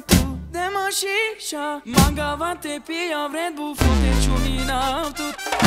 tu Demashi sha Manga vate pia vred bufute chuni na tu